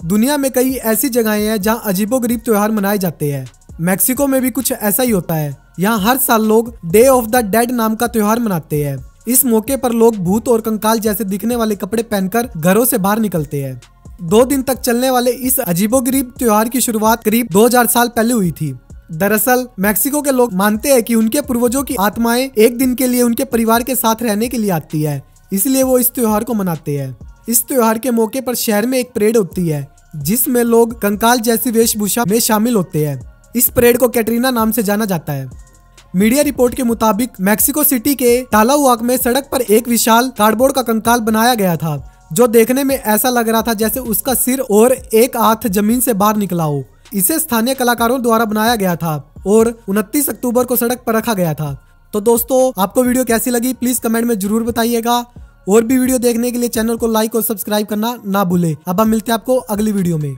दुनिया में कई ऐसी जगहें हैं जहाँ अजीबोगरीब त्योहार मनाए जाते हैं। मैक्सिको में भी कुछ ऐसा ही होता है, यहाँ हर साल लोग डे ऑफ़ द डेड नाम का त्योहार मनाते हैं। इस मौके पर लोग भूत और कंकाल जैसे दिखने वाले कपड़े पहनकर घरों से बाहर निकलते हैं। दो दिन तक चलने वाले इस अजीबोगरीब त्योहार की शुरुआत करीब 2000 साल पहले हुई थी। दरअसल, मैक्सिको के लोग मानते हैं कि उनके पूर्वजों की आत्माएँ एक दिन के लिए उनके परिवार के साथ रहने के लिए आती है, इसलिए वो इस त्योहार को मनाते हैं। इस त्योहार के मौके पर शहर में एक परेड होती है, जिसमें लोग कंकाल जैसी वेशभूषा में शामिल होते हैं। इस परेड को कैटरीना नाम से जाना जाता है। मीडिया रिपोर्ट के मुताबिक, मैक्सिको सिटी के टालाउआक में सड़क पर एक विशाल कार्डबोर्ड का कंकाल बनाया गया था, जो देखने में ऐसा लग रहा था जैसे उसका सिर और एक हाथ ज़मीन से बाहर निकला हो। इसे स्थानीय कलाकारों द्वारा बनाया गया था और 29 अक्टूबर को सड़क पर रखा गया था। तो दोस्तों, आपको वीडियो कैसी लगी, प्लीज़ कमेंट में ज़रूर बताइएगा। और भी वीडियो देखने के लिए चैनल को लाइक और सब्सक्राइब करना ना भूले। अब हम मिलते हैं आपको अगली वीडियो में।